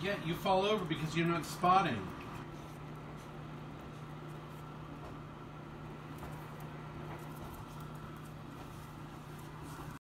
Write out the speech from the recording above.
Yeah, you fall over because you're not spotting.